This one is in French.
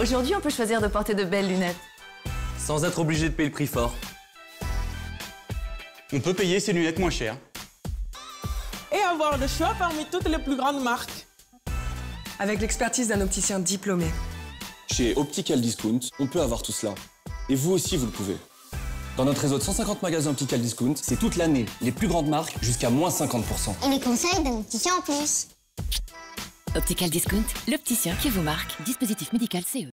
Aujourd'hui, on peut choisir de porter de belles lunettes. Sans être obligé de payer le prix fort. On peut payer ses lunettes moins chères Et avoir le choix parmi toutes les plus grandes marques. Avec l'expertise d'un opticien diplômé. Chez Optical Discount, on peut avoir tout cela. Et vous aussi, vous le pouvez. Dans notre réseau de 150 magasins Optical Discount, c'est toute l'année, les plus grandes marques jusqu'à moins 50%. Et les conseils d'un opticien en plus. Optical Discount, l'opticien qui vous marque. Dispositif médical CE.